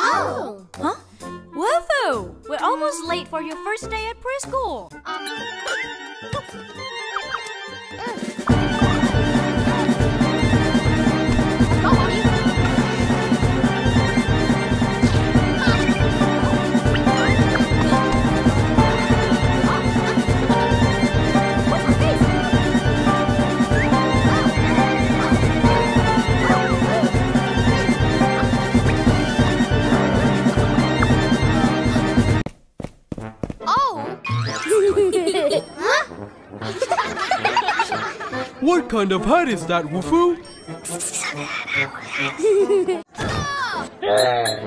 Oh! Huh? Wolfoo! We're almost late for your first day at preschool. Um. What kind of hat is that, Wolfoo? Mmm.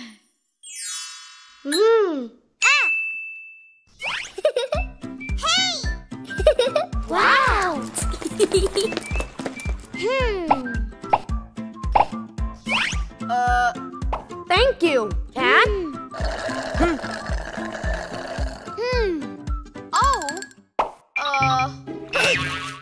hmm. Thank you, cat. Hmm. Hmm. Hmm. Oh. Uh.